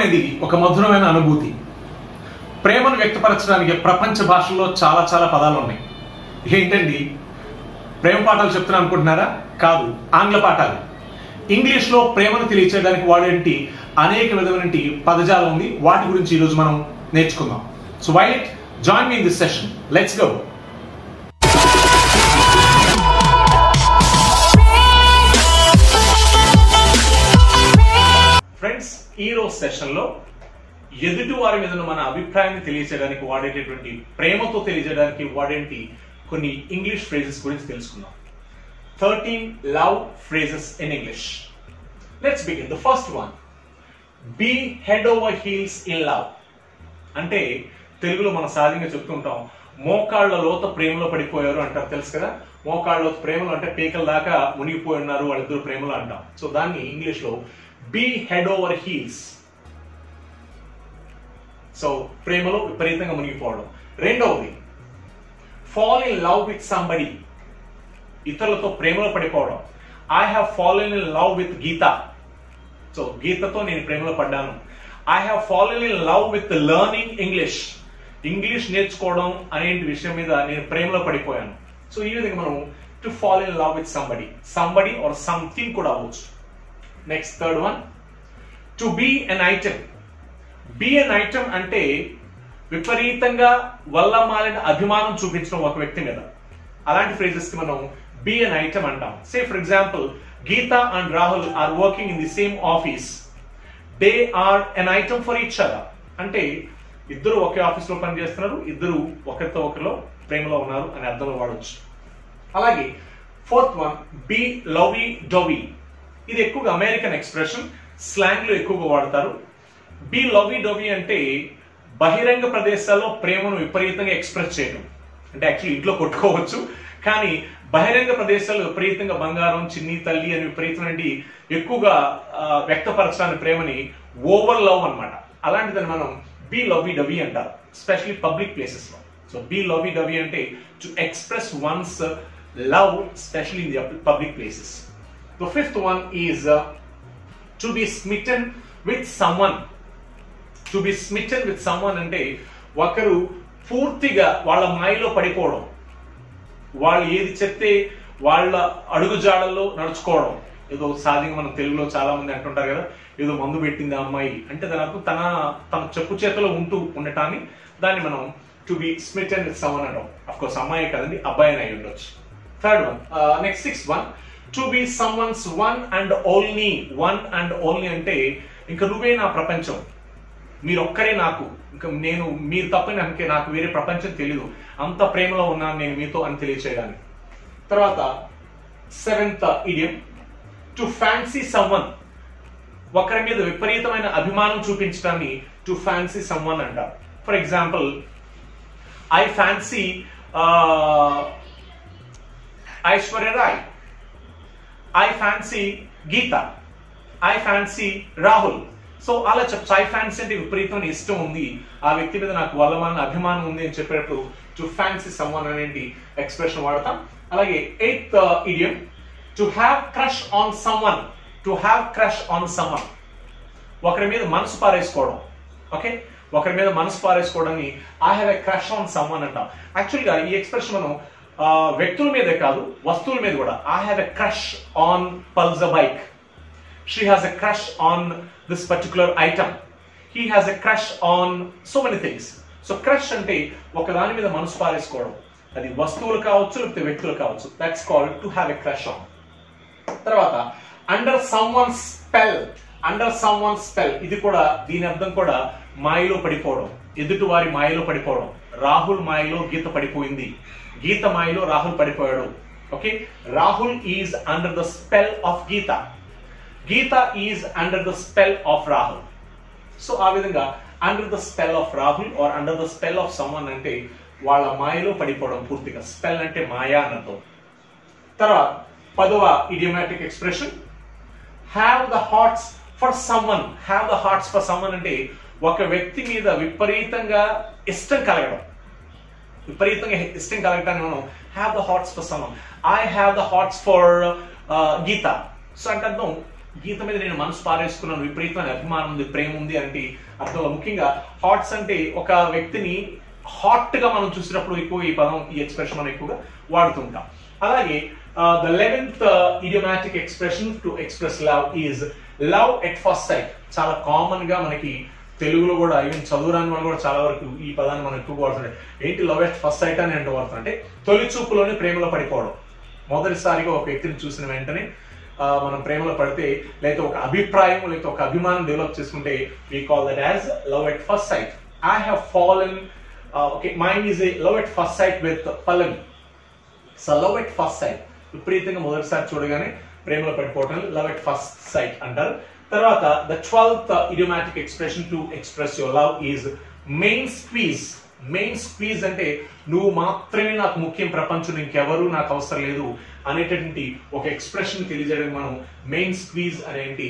అనేది ఒక మధురమైన అనుభూతి. ప్రేమను వ్యక్తపరచడానికి ప్రపంచ భాషల్లో చాలా చాలా పదాలు ఉన్నాయి ఏంటండి ప్రేమ పాఠాలు చెప్తున్నా అనుకుంటున్నారా? కాదు ఆంగ్ల పాఠాలు. ఇంగ్లీష్లో ప్రేమను తెలియచేయడానికి వాడేంటి? అనేక విధమైన పదజాలం ఉంది. వాటి గురించి ఈరోజు మనం నేర్చుకుందాం. So wait join me in this session let's go ఈరోజు ఈ రోజు ఎదుటి వారి మీద ఉన్న మన అభిప్రాయాన్ని తెలియజేయడానికి వాడేటటువంటి ప్రేమతో తెలియజేయడానికి వాడేంటి కొన్ని ఇంగ్లీష్ ఫ్రేజెస్ గురించి తెలుసుకుందాం. Thirteen love phrases in English. Let's begin the first one be head over heels in love అంటే తెలుగులో మనం సహజంగా చెప్తుంటాం మోకాళ్ళ లోత ప్రేమలో పడిపోయారు అంటారు తెలుసు కదా? మోకాళ్ళ లోత ప్రేమలో అంటే పీకల దాకా మునిగిపోయి ఉన్నారు వాళ్ళిద్దరు ప్రేమలో అంటాం. సో దాన్ని ఇంగ్లీష్లో be head over heels so ప్రేమలో విపరీతంగా మునిగిపోవడం. రెండవది fall in love with somebody ఇతరులతో ప్రేమలో పడిపోవడం. I have fallen in love with Geeta so గీతతో నేను ప్రేమలో పడ్డాను. I have fallen in love with learning English English నేర్చుకోవడం అనే విషయం మీద నేను ప్రేమలో పడిపోయాను. సో ఈ విధంగా మనం to fall in love with somebody somebody or something కూడా అవ్వచ్చు. Next third one to be an item be an item అంటే విపరీతంగా వల్ల మాలిన అభిమానం చూపించడం ఒక వ్యక్తి మీద. అలాంటి ఫ్రేజెస్కి మనం బీ అన్ ఐటమ్ అంటాం. Say for example Geeta and Rahul are working in the same office they are an item for each other అంటే ఇద్దరు ఒకే ఆఫీస్లో పనిచేస్తున్నారు ఇద్దరు ఒకరితో ఒకరిలో ప్రేమలో ఉన్నారు అని అర్థంలో వాడవచ్చు అలాగే fourth one be lovey dovey ఇది ఎక్కువగా అమెరికన్ ఎక్స్ప్రెషన్ స్లాంగ్లో ఎక్కువగా వాడతారు. బి లవీ డొవీ అంటే బహిరంగ ప్రదేశాల్లో ప్రేమను విపరీతంగా ఎక్స్ప్రెస్ చేయడం అంటే యాక్చువల్లీ ఇంట్లో కొట్టుకోవచ్చు కానీ బహిరంగ ప్రదేశాల్లో విపరీతంగా బంగారం చిన్ని తల్లి అని విపరీతమైన ఎక్కువగా వ్యక్తపరచడానికి ప్రేమని ఓవర్ లవ్ అన్నమాట. అలాంటిదని మనం బి లవ్వీ డవీ అంటారు స్పెషలీ పబ్లిక్ ప్లేసెస్లో. సో బి లవ్వీ డవీ అంటే to express one's love specially in the public places the fifth one uh, to be smitten with someone. To be smitten with someone అంటే ఒకరు పూర్తిగా వాళ్ళ మాయలో పడిపోవడం. వాళ్ళు ఏది చెప్తే వాళ్ళ అడుగుజాడల్లో నడుచుకోవడం. ఏదో సహజంగా మనం తెలుగులో చాలా మంది అంటుంటారు కదా ఏదో మందు పెట్టింది ఆ అమ్మాయి. అంటే దాని తన తన చెప్పు చేతిలో ఉంటూ ఉండటాన్ని దాన్ని మనం to be smitten with someone అంటాం అఫ్కోర్స్ అమ్మాయి కదండి అబ్బాయి అయి ఉండొచ్చు. Third one next six one to be someone's one and only one and only అంటే ఇంకా నువ్వే నా ప్రపంచం. మీరు ఒక్కరే నాకు. ఇంకా నేను మీరు తప్ప అందుకే నాకు వేరే ప్రపంచం తెలియదు అంత ప్రేమలో ఉన్నాను నేను మీతో అని తెలియచేయడానికి. తర్వాత seventh idiom to fancy someone ఒకరి మీద విపరీతమైన అభిమానం చూపించడాన్ని టు ఫ్యాన్సీ సమ్వన్ అంటారు. For example I fancy Aishwarya Rai I fancy Geeta I fancy Rahul so అలా చెప్పచ్చు ఐ ఫ్యాన్సీ అంటే విపరీతమైన ఇష్టం ఉంది. ఆ వ్యక్తి మీద నాకు వల్లమాన అభిమానం ఉంది అని చెప్పేటప్పుడు టు ఫ్యాన్సీ సమ్వన్ అనేది ఎక్స్ప్రెషన్ వాడతాం. అలాగే eighth idiom to have crush on someone to have crush on someone ఒకరి మీద మనసు పారేసుకోవడం ఓకే ఒకరి మీద మనసు పారేసుకోవడాన్ని I have a crush on someone అంటాం. యాక్చువల్గా ఈ ఎక్స్ప్రెషన్ మనం వ్యక్తుల మీదే కాదు వస్తువుల మీద కూడా. I have a crush on Pulsar bike she has a crush on this particular item he has a crush on so many things so crush అంటే ఒక దాని మీద మనసు పారేసుకోవడం. అది వస్తువులు కావచ్చు లేకపోతే వ్యక్తులు కావచ్చు. That's called to have a crush on తర్వాత under someone spell under someone spell ఇది కూడా దీని అర్థం కూడా మాయలో పడిపోవడం. ఎదుటి వారి మాయలో పడిపోవడం. రాహుల్ మాయలో గీత పడిపోయింది. గీత మాయలో రాహుల్ పడిపోయాడు. Okay? Rahul is under the spell of Geeta. Geeta is under the spell of Rahul. So ఆ విధంగా under the spell of Rahul or under the spell of someone అంటే వాళ్ళ మాయలో పడిపోవడం పూర్తిగా. స్పెల్ అంటే మాయా అన్నతో తర్వాత పదవ idiomatic expression have the hearts for someone have the hearts for someone అంటే ఒక వ్యక్తి మీద విపరీతంగా ఇష్టం కలగడం. విపరీతంగా ఇష్టం కలగటాన్ని మనం have the hearts for some I have the hearts for Geeta. So అంటే అర్థం గీత మీద నేను మనసు పారేసుకున్నాను. విపరీతమైన అభిమానం ఉంది ప్రేమ ఉంది అంటే అర్థంలో ముఖ్యంగా హార్ట్స్ అంటే ఒక వ్యక్తిని హాట్గా మనం చూసినప్పుడు ఎక్కువ ఈ పదం ఈ ఎక్స్ప్రెషన్ మనం ఎక్కువగా వాడుతుంటాం. అలాగే the eleventh idiomatic expression to express love is love at first sight చాలా కామన్గా మనకి తెలుగులో కూడా ఈవెన్ చదువురాని వాళ్ళు కూడా చాలా వరకు ఈ పదాన్ని మనం ఎక్కువ వాడుతుంటాయి ఏంటి లవ్ ఫస్ట్ సైట్ అని అంటే వాడుతుంది అంటే తొలి చూపులోనే ప్రేమలో పడిపోవడం. మొదటిసారిగా ఒక వ్యక్తిని చూసిన వెంటనే మనం ప్రేమలో పడితే లేకపోతే ఒక అభిప్రాయం లేదా ఒక అభిమానం డెవలప్ చేసుకుంటే we call that as love at first sight. I have fallen okay mind is a love at first sight with Pallavi. So love at first sight. విపరీతంగా మొదటిసారి చూడగానే ప్రేమలో పడిపోవటం లవ్ ఎట్ ఫస్ట్ సైట్ అంటారు. తర్వాత the twelfth idiomatic expression to express your love is main squeeze main squeeze అంటే నువ్వు మాత్రమే నాకు ముఖ్యం ప్రపంచం ఇంకెవరు నాకు అవసరం లేదు అనేటటువంటి ఒక ఎక్స్ప్రెషన్ తెలియజేయడానికి మనం మెయిన్ స్క్వీజ్ అనేటి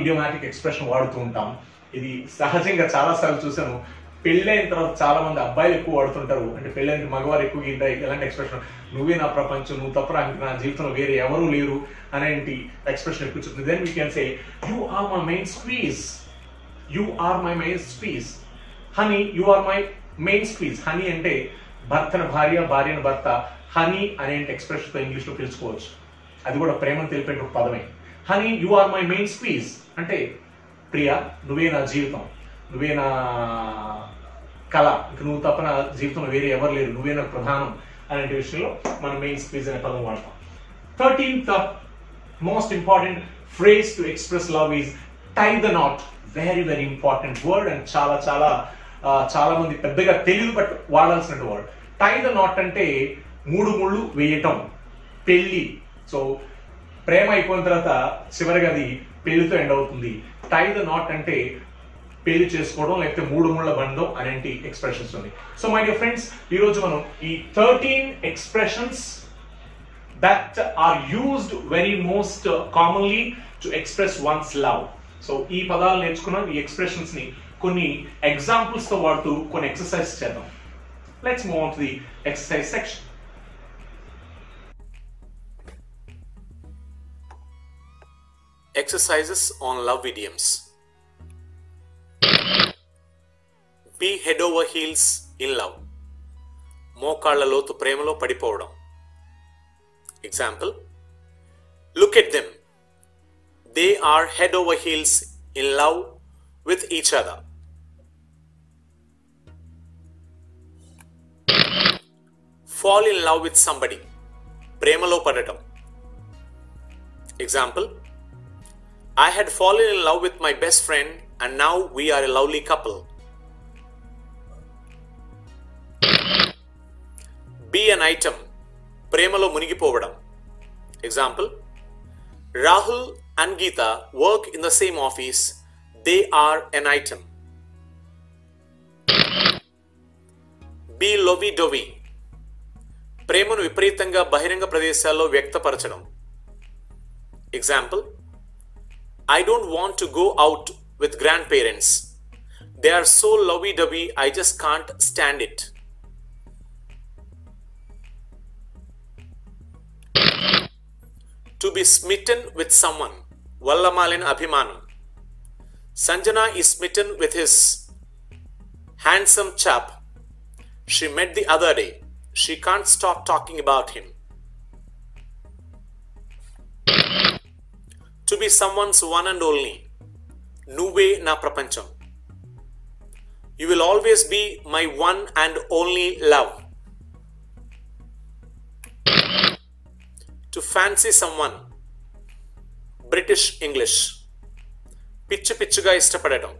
ఇడియోమాటిక్ ఎక్స్ప్రెషన్ వాడుతూ ఉంటాం. ఇది సహజంగా చాలా సార్లు చూసాను పెళ్ళైన తర్వాత చాలా మంది అబ్బాయిలు ఎక్కువ వాడుతుంటారు. అంటే పెళ్ళైన మగవారు ఎక్కువ ఇంత ఎలాంటి ఎక్స్ప్రెషన్ నువ్వే నా ప్రపంచం నువ్వు తప్ప నా జీవితంలో వేరే ఎవరూ లేరు అనేంటి ఎక్స్ప్రెషన్ ఎక్కువ చెప్తుంది. Then we can say you are my main squeeze you are my main squeeze honey you are my main squeeze honey అంటే భర్తను భార్య భార్యను భర్త. హనీ అనే ఎక్స్ప్రెషన్ ఇంగ్లీష్లో పిలుచుకోవచ్చు అది కూడా ప్రేమను తెలిపే ఒక పదమే. Honey you are my main squeeze అంటే ప్రియా నువ్వే నా జీవితం. నువ్వే నా కళ? ఇక నువ్వు తప్ప నా జీవితంలో వేరే ఎవరు లేరు. నువ్వే నాకు ప్రధానం అనే విషయంలో మనం మెయిన్ స్క్వీజ్ అనే పదం వాడతాం. Thirteenth most important phrase to express love is tie the knot very very important word and చాలా చాలా చాలా మంది పెద్దగా తెలియదు బట్ వాడాల్సిన వర్డ్ టై ద నాట్ అంటే మూడు ముళ్ళు వేయటం. పెళ్ళి. సో ప్రేమ అయిపోయిన తర్వాత చివరిగా అది పెళ్ళితో ఎండ్ అవుతుంది. టై ద నాట్ అంటే పేరు చేసుకోవడం లేకపోతే మూడు ముళ్ళ బంధం అనేటి ఎక్స్ప్రెషన్స్ ఉంది సో మై డియర్ ఫ్రెండ్స్ ఈరోజు మనం ఈ thirteen expressions that are used very most commonly to express one's love so ఈ పదాలు నేర్చుకున్నాం ఈ ఎక్స్ప్రెషన్స్ని కొన్ని ఎగ్జాంపుల్స్తో వాడుతూ కొన్ని ఎక్సర్సైజ్ చేద్దాం. Let's move on to the exercise section Exercises on love idioms. Be head over heels in love. మోకాళ్ళ లోతు ప్రేమలో పడిపోవడం example look at them they are head over heels in love with each other fall in love with somebody ప్రేమలో పడటం example I had fallen in love with my best friend and now we are a lovely couple. Be an item. ప్రేమలో మునిగిపోవడం example Rahul and Geeta work in the same office they are an item be lovey dovey ప్రేమను విపరీతంగా బహిరంగ ప్రదేశాల్లో వ్యక్తపరచడం example I don't want to go out with grandparents. They are so lovey dovey, I just can't stand it. to be smitten with someone. Vallamalin Abhimanam. Sanjana is smitten with his handsome chap she met the other day. She can't stop talking about him. to be someone's one and only. Nuve na prapancham. You will always be my one and only love. To fancy someone British English పిచ్చి పిచ్చుగా ఇష్టపడటం.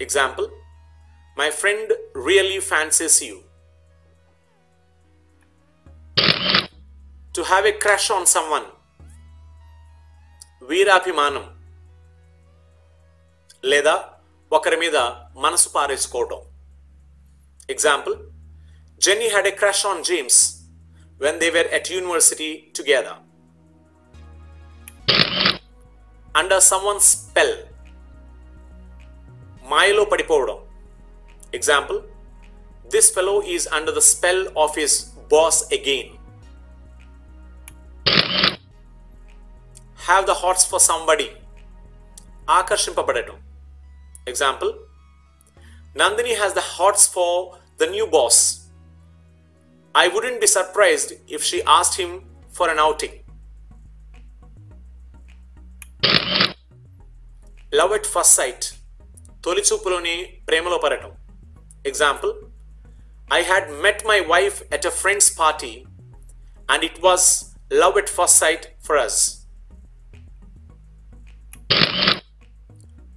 Example my friend really fancies you to have a crush on someone వీరాభిమానం. లేదా ఒకరి మీద మనసు పారేసుకోవటం. Example Jenny had a crush on James when they were at university together. Under someone's spell, Milo Padipovodam. Example, this fellow is under the spell of his boss again. Have the hearts for somebody. Akarshimpa Example, Nandini has the hearts for the new boss. I wouldn't be surprised if she asked him for an outing love at first sight తొలి చూపులోనే ప్రేమలో పడటం example I had met my wife at a friends party and it was love at first sight for us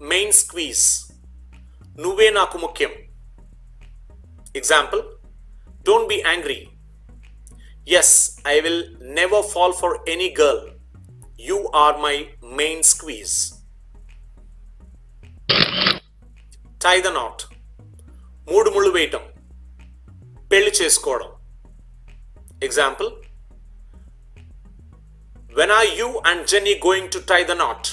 main squeeze నువ్వే నాకు ముఖ్యం example don't be angry as I will never fall for any girl you are my main squeeze tie the knot మూడు ముళ్ళు వేయటం పెళ్లి చేసుకోవడం example when are you and Jenny going to tie the knot